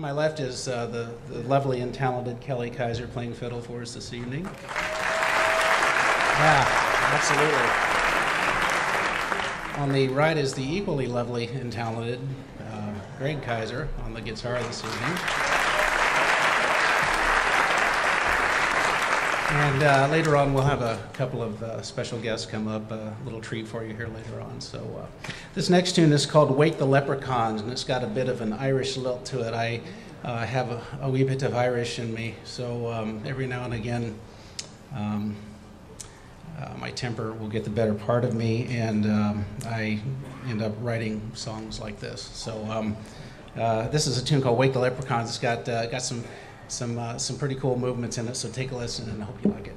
On my left is uh, the, the lovely and talented Kelly Kaiser playing fiddle for us this evening. Yeah, absolutely. On the right is the equally lovely and talented uh, Greg Kaiser on the guitar this evening. And uh, later on, we'll have a couple of uh, special guests come up, a little treat for you here later on. So, uh, this next tune is called Wake the Leprechauns, and it's got a bit of an Irish lilt to it. I uh, have a, a, wee bit of Irish in me, so um, every now and again, um, uh, my temper will get the better part of me, and um, I end up writing songs like this. So, um, uh, this is a tune called Wake the Leprechauns. It's got, got some some uh, some pretty cool movements in it. So take a listen, and I hope you like it.